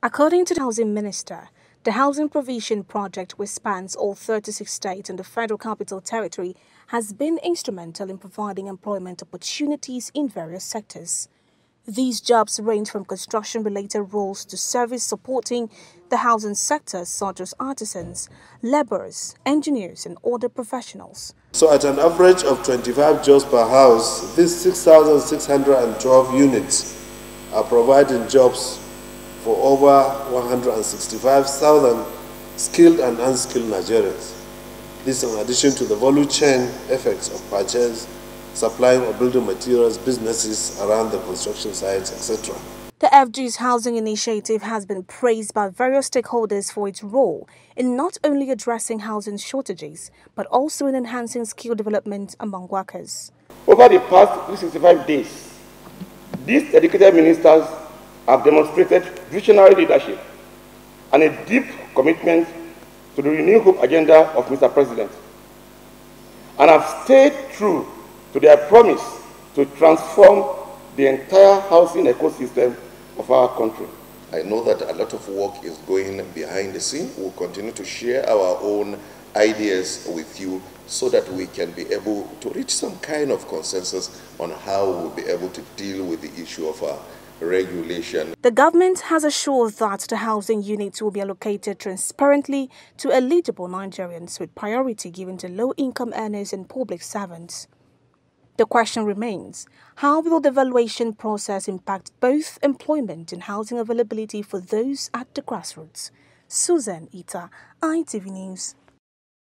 According to the Housing Minister, the housing provision project, which spans all 36 states and the Federal Capital Territory, has been instrumental in providing employment opportunities in various sectors. These jobs range from construction-related roles to service supporting the housing sector such as artisans, laborers, engineers and other professionals. So at an average of 25 jobs per house, these 6,612 units are providing jobs for over 165,000 skilled and unskilled Nigerians. This in addition to the value chain effects of purchase, supplying of building materials, businesses around the construction sites, etc. The FG's housing initiative has been praised by various stakeholders for its role in not only addressing housing shortages, but also in enhancing skill development among workers. Over the past 365 days, these dedicated ministers have demonstrated visionary leadership and a deep commitment to the Renew Hope agenda of Mr. President, and have stayed true to their promise to transform the entire housing ecosystem of our country. I know that a lot of work is going behind the scene. We'll continue to share our own ideas with you so that we can be able to reach some kind of consensus on how we'll be able to deal with the issue of our regulation. The government has assured that the housing units will be allocated transparently to eligible Nigerians with priority given to low-income earners and public servants. The question remains, how will the valuation process impact both employment and housing availability for those at the grassroots? Susan Ita, ITV News.